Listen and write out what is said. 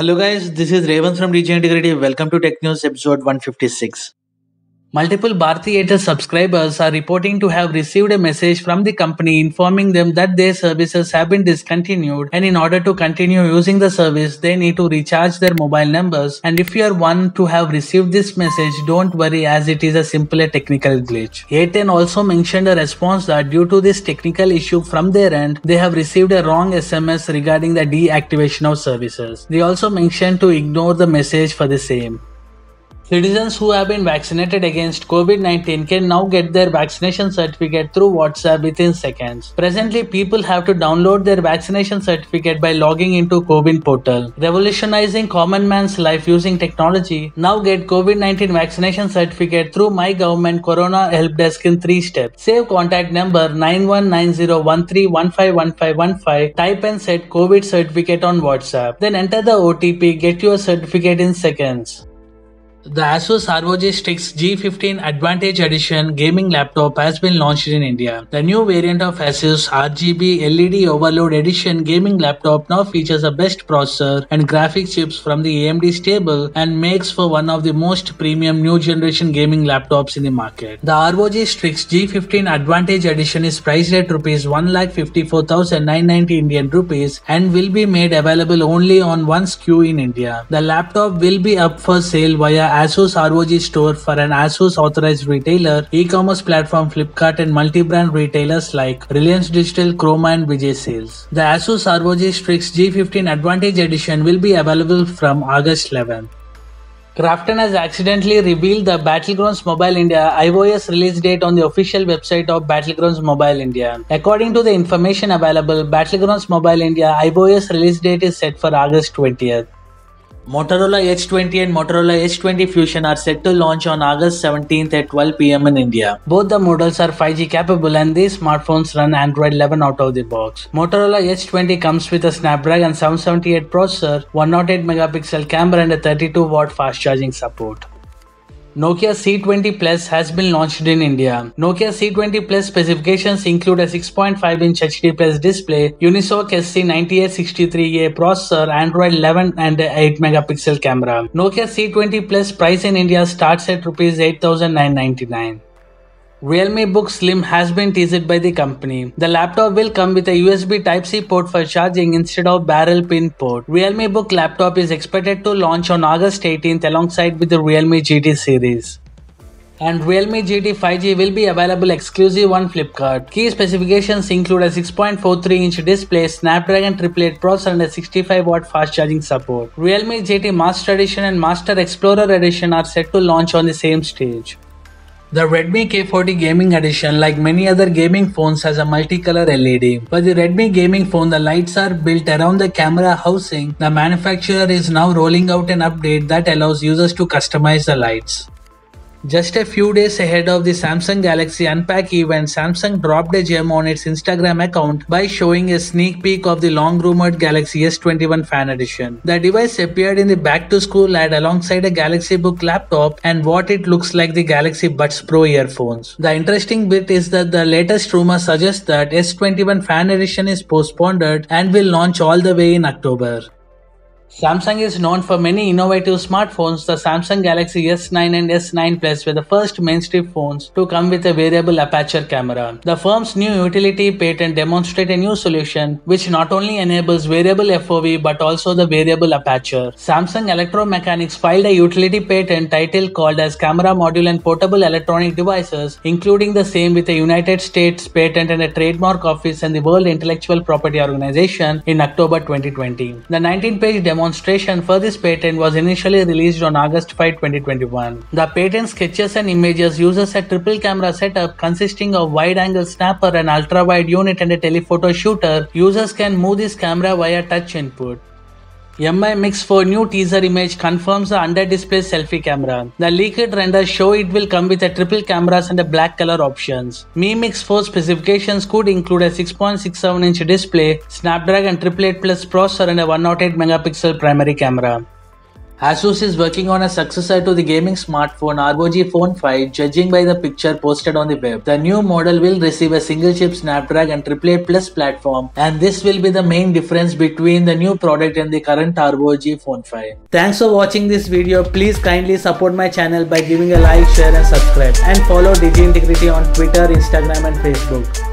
Hello guys, this is Ravens from Digi Integrity. Welcome to Tech News episode 156. Multiple Bharti Airtel subscribers are reporting to have received a message from the company informing them that their services have been discontinued and in order to continue using the service they need to recharge their mobile numbers and if you are one to have received this message don't worry as it is a simple technical glitch. Airtel also mentioned a response that due to this technical issue from their end they have received a wrong SMS regarding the deactivation of services. They also mentioned to ignore the message for the same. Citizens who have been vaccinated against COVID 19 can now get their vaccination certificate through WhatsApp within seconds. Presently, people have to download their vaccination certificate by logging into CoWIN portal. Revolutionizing common man's life using technology, now get COVID 19 vaccination certificate through My Government Corona Help Desk in 3 steps. Save contact number 919013151515, type and set COVID certificate on WhatsApp. Then enter the OTP, get your certificate in seconds. The Asus ROG Strix G15 Advantage Edition gaming laptop has been launched in India. The new variant of Asus RGB LED Overload Edition gaming laptop now features the best processor and graphics chips from the AMD stable and makes for one of the most premium new generation gaming laptops in the market. The ROG Strix G15 Advantage Edition is priced at rupees 1,54,990 Indian rupees and will be made available only on one SKU in India. The laptop will be up for sale via Asus ROG store for an Asus authorized retailer, e-commerce platform Flipkart and multi-brand retailers like Reliance Digital, Croma and Vijay Sales. The Asus ROG Strix G15 Advantage Edition will be available from August 11. Krafton has accidentally revealed the Battlegrounds Mobile India iOS release date on the official website of Battlegrounds Mobile India. According to the information available, Battlegrounds Mobile India iOS release date is set for August 20th. Motorola Edge 20 and Motorola Edge 20 Fusion are set to launch on August 17th at 12 pm in India. Both the models are 5G capable and these smartphones run Android 11 out of the box. Motorola Edge 20 comes with a Snapdragon 778 processor, 108 megapixel camera and a 32 watt fast charging support. Nokia C20 Plus has been launched in India. Nokia C20 Plus specifications include a 6.5 inch HD Plus display, Unisoc SC9863A processor, Android 11 and 8 megapixel camera. Nokia C20 Plus price in India starts at Rs 8999. Realme Book Slim has been teased by the company. The laptop will come with a USB Type-C port for charging instead of barrel pin port. Realme Book laptop is expected to launch on August 18th alongside with the Realme GT series. And Realme GT 5G will be available exclusive on Flipkart. Key specifications include a 6.43 inch display, Snapdragon 888 processor and a 65 watt fast charging support. Realme GT Master Edition and Master Explorer Edition are set to launch on the same stage. The Redmi K40 Gaming Edition, like many other gaming phones, has a multicolor LED. For the Redmi gaming phone, the lights are built around the camera housing. The manufacturer is now rolling out an update that allows users to customize the lights. Just a few days ahead of the Samsung Galaxy Unpack event, Samsung dropped a gem on its Instagram account by showing a sneak peek of the long rumored Galaxy S21 Fan Edition. The device appeared in the back to school ad alongside a Galaxy Book laptop and what it looks like the Galaxy Buds Pro earphones. The interesting bit is that the latest rumor suggests that S21 Fan Edition is postponed and will launch all the way in October. Samsung is known for many innovative smartphones. The Samsung Galaxy S9 and S9 Plus were the first mainstream phones to come with a variable aperture camera. The firm's new utility patent demonstrates a new solution which not only enables variable FOV but also the variable aperture. Samsung Electromechanics filed a utility patent title called as Camera Module and Portable Electronic Devices, including the same with the United States Patent and a Trademark Office and the World Intellectual Property Organization in October 2020. The 19-page demo demonstration for this patent was initially released on August 5, 2021. The patent sketches and images uses a triple camera setup consisting of wide angle snapper, an ultra wide unit, and a telephoto shooter. Users can move this camera via touch input. MI Mix 4 new teaser image confirms the under display selfie camera. The leaked renders show it will come with a triple cameras and a black color options. Mi Mix 4 specifications could include a 6.67 inch display, Snapdragon 888 Plus processor and a 108 megapixel primary camera. Asus is working on a successor to the gaming smartphone ROG Phone 5 judging by the picture posted on the web. The new model will receive a single chip Snapdragon 888 Plus platform and this will be the main difference between the new product and the current ROG Phone 5. Thanks for watching this video. Please kindly support my channel by giving a like, share and subscribe and follow Digi Integrity on Twitter, Instagram and Facebook.